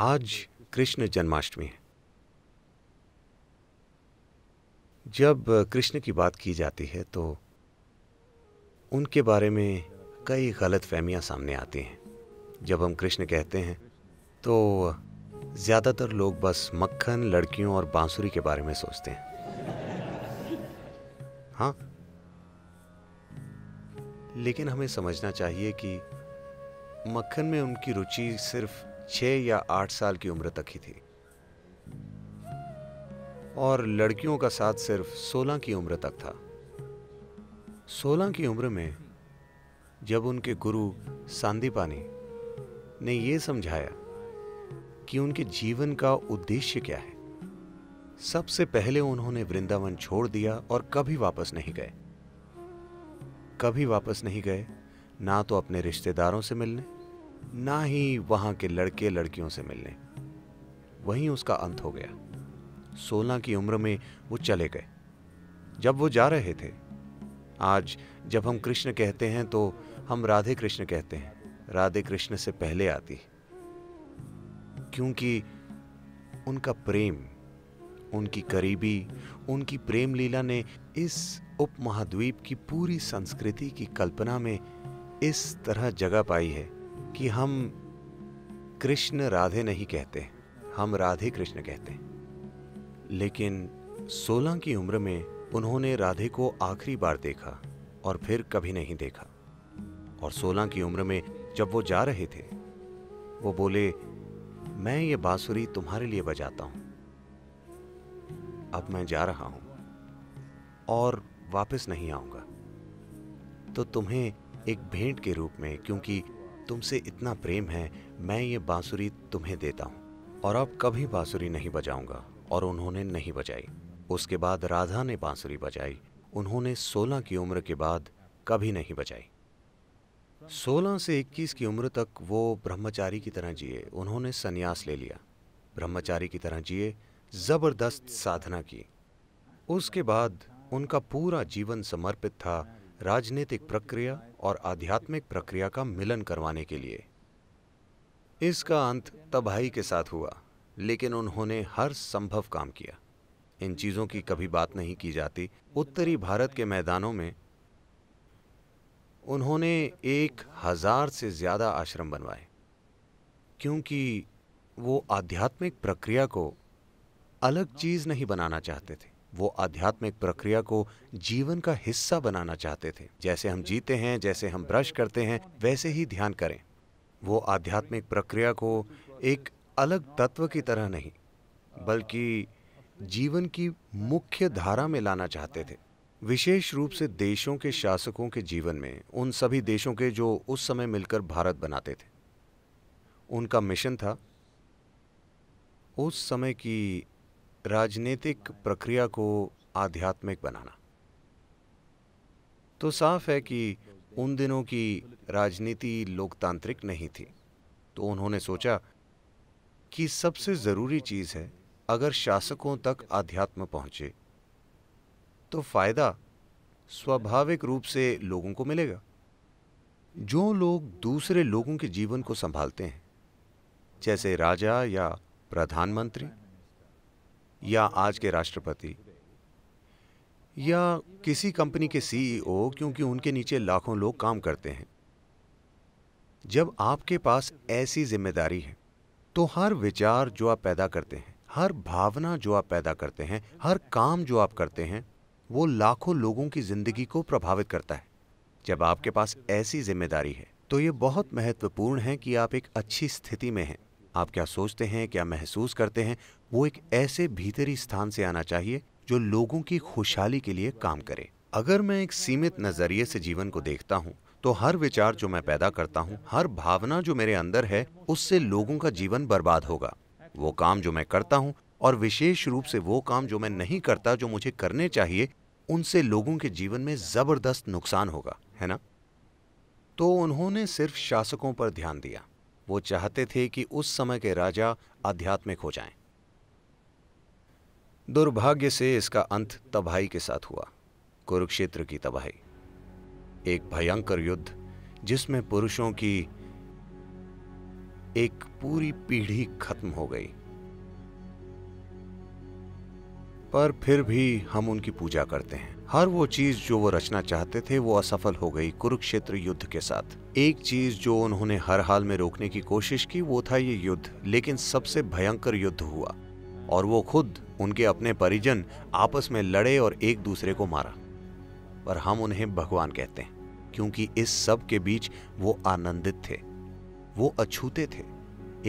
आज कृष्ण जन्माष्टमी है। जब कृष्ण की बात की जाती है तो उनके बारे में कई गलत फहमियाँ सामने आती हैं। जब हम कृष्ण कहते हैं तो ज़्यादातर लोग बस मक्खन, लड़कियों और बांसुरी के बारे में सोचते हैं। हाँ। लेकिन हमें समझना चाहिए कि मक्खन में उनकी रुचि सिर्फ़ छः या आठ साल की उम्र तक ही थी। और लड़कियों का साथ सिर्फ़ सोलह की उम्र तक था। सोलह की उम्र में जब उनके गुरु सांदीपानी ने यह समझाया कि उनके जीवन का उद्देश्य क्या है, सबसे पहले उन्होंने वृंदावन छोड़ दिया और कभी वापस नहीं गए। कभी वापस नहीं गए, ना तो अपने रिश्तेदारों से मिलने ना ही वहाँ के लड़के लड़कियों से मिलने। वहीं उसका अंत हो गया। सोलह की उम्र में वो चले गए। जब वो जा रहे थे, आज जब हम कृष्ण कहते हैं तो हम राधे कृष्ण कहते हैं। राधे कृष्ण से पहले आती। क्योंकि उनका प्रेम, उनकी करीबी, उनकी प्रेम लीला ने इस उपमहाद्वीप की पूरी संस्कृति की कल्पना में इस तरह जगह पाई है। कि हम कृष्ण राधे नहीं कहते, हम राधे कृष्ण कहते हैं। लेकिन 16 की उम्र में उन्होंने राधे को आखिरी बार देखा और फिर कभी नहीं देखा। और 16 की उम्र में जब वो जा रहे थे, वो बोले, मैं ये बांसुरी तुम्हारे लिए बजाता हूँ। अब मैं जा रहा हूँ और वापस नहीं आऊँगा। तो तुम्हें एक भेंट के रूप में, क्योंकि तुमसे इतना प्रेम है, मैं ये बांसुरी तुम्हें देता हूँ। और अब कभी बांसुरी नहीं बजाऊँगा, और उन्होंने नहीं बजाई। उसके बाद राधा ने बांसुरी बजाई, उन्होंने 16 की उम्र के बाद कभी नहीं बजाई। 16 से 21 की उम्र तक वो ब्रह्मचारी की तरह जिए, उन्होंने सन्यास ले लिया। ब्रह्मचारी की तरह जिए, ज़बरदस्त साधना की। उसके बाद उनका पूरा जीवन समर्पित था राजनीतिक प्रक्रिया और आध्यात्मिक प्रक्रिया का मिलन करवाने के लिए। इसका अंत तबाही के साथ हुआ, लेकिन उन्होंने हर संभव काम किया। इन चीज़ों की कभी बात नहीं की जाती। उत्तरी भारत के मैदानों में उन्होंने एक हज़ार से ज़्यादा आश्रम बनवाए, क्योंकि वो आध्यात्मिक प्रक्रिया को अलग चीज़ नहीं बनाना चाहते थे। वो आध्यात्मिक प्रक्रिया को जीवन का हिस्सा बनाना चाहते थे। जैसे हम जीते हैं, जैसे हम ब्रश करते हैं, वैसे ही ध्यान करें। वो आध्यात्मिक प्रक्रिया को एक अलग तत्व की तरह नहीं, बल्कि जीवन की मुख्य धारा में लाना चाहते थे। विशेष रूप से देशों के शासकों के जीवन में, उन सभी देशों के जो उस समय मिलकर भारत बनाते थे। उनका मिशन था उस समय की राजनीतिक प्रक्रिया को आध्यात्मिक बनाना। तो साफ़ है कि उन दिनों की राजनीति लोकतांत्रिक नहीं थी। तो उन्होंने सोचा कि सबसे ज़रूरी चीज़ है, अगर शासकों तक आध्यात्म पहुँचे तो फ़ायदा स्वाभाविक रूप से लोगों को मिलेगा। जो लोग दूसरे लोगों के जीवन को संभालते हैं, जैसे राजा या प्रधानमंत्री या आज के राष्ट्रपति? या किसी कंपनी के सीईओ क्योंकि उनके नीचे लाखों लोग काम करते हैं? जब आपके पास ऐसी ज़िम्मेदारी है तो हर विचार जो आप पैदा करते हैं, हर भावना जो आप पैदा करते हैं, हर काम जो आप करते हैं, वो लाखों लोगों की ज़िंदगी को प्रभावित करता है। जब आपके पास ऐसी ज़िम्मेदारी है तो ये बहुत महत्वपूर्ण है कि आप एक अच्छी स्थिति में हैं। आप क्या सोचते हैं, क्या महसूस करते हैं, वो एक ऐसे भीतरी स्थान से आना चाहिए जो लोगों की खुशहाली के लिए काम करे। अगर मैं एक सीमित नज़रिए से जीवन को देखता हूँ तो हर विचार जो मैं पैदा करता हूँ, हर भावना जो मेरे अंदर है, उससे लोगों का जीवन बर्बाद होगा। वो काम जो मैं करता हूँ और विशेष रूप से वो काम जो मैं नहीं करता, जो मुझे करने चाहिए, उनसे लोगों के जीवन में ज़बरदस्त नुकसान होगा, है ना? तो उन्होंने सिर्फ़ शासकों पर ध्यान दिया। वो चाहते थे कि उस समय के राजा आध्यात्मिक हो जाएँ। दुर्भाग्य से इसका अंत तबाही के साथ हुआ, कुरुक्षेत्र की तबाही। एक भयंकर युद्ध, जिसमें पुरुषों की एक पूरी पीढ़ी खत्म हो गई। पर फिर भी हम उनकी पूजा करते हैं। हर वो चीज़ जो वो रचना चाहते थे, वो असफल हो गई कुरुक्षेत्र युद्ध के साथ। एक चीज़ जो उन्होंने हर हाल में रोकने की कोशिश की, वो था ये युद्ध, लेकिन सबसे भयंकर युद्ध हुआ। और वो खुद उनके अपने परिजन आपस में लड़े और एक दूसरे को मारा। पर हम उन्हें भगवान कहते हैं, क्योंकि इस सब के बीच वो आनंदित थे। वो अछूते थे।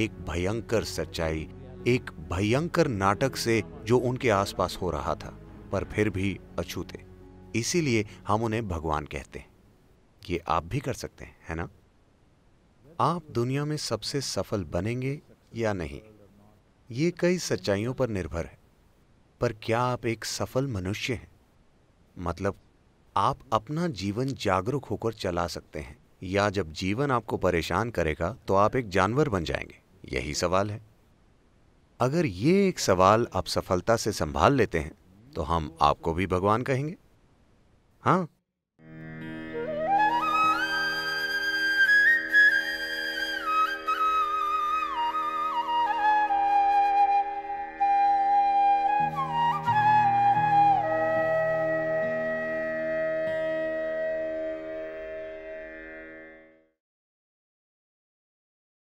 एक भयंकर सच्चाई, एक भयंकर नाटक से जो उनके आसपास हो रहा था, पर फिर भी अछूते। इसीलिए हम उन्हें भगवान कहते हैं। ये आप भी कर सकते हैं, है ना? आप दुनिया में सबसे सफल बनेंगे या नहीं, ये कई सच्चाइयों पर निर्भर है। पर क्या आप एक सफल मनुष्य हैं? मतलब आप अपना जीवन जागरूक होकर चला सकते हैं, या जब जीवन आपको परेशान करेगा तो आप एक जानवर बन जाएँगे, यही सवाल है। अगर ये एक सवाल आप सफलता से संभाल लेते हैं तो हम आपको भी भगवान कहेंगे। हाँ